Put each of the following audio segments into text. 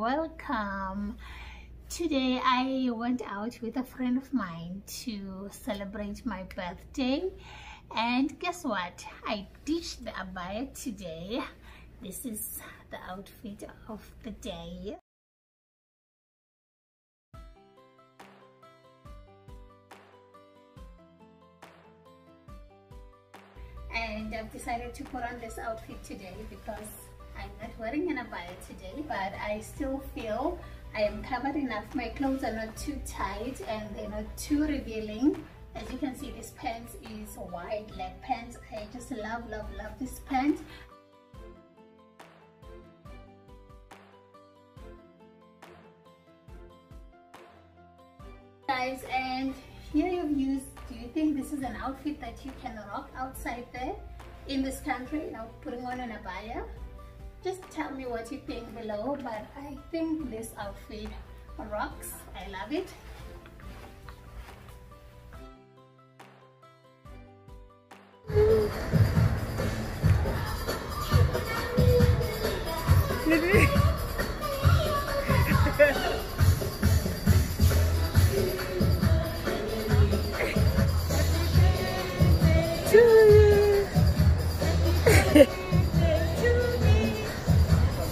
welcome. Today I went out with a friend of mine to celebrate my birthday. And guess what? I ditched the abaya today. This is the outfit of the day. And I've decided to put on this outfit today because I'm not wearing an abaya today but I still feel I am covered enough. My clothes are not too tight and they're not too revealing. As you can see this pants is wide leg pants. I just love love love this pants guys and here you've used do you think this is an outfit that you can rock outside there in this country now putting on an abaya just tell me what you think below but I think this outfit rocks. I love it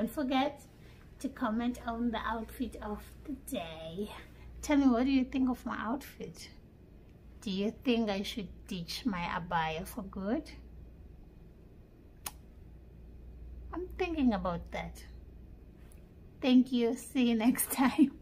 don't forget to comment on the outfit of the day. Tell me what do you think of my outfit? Do you think I should ditch my abaya for good? I'm thinking about that. Thank you. See you next time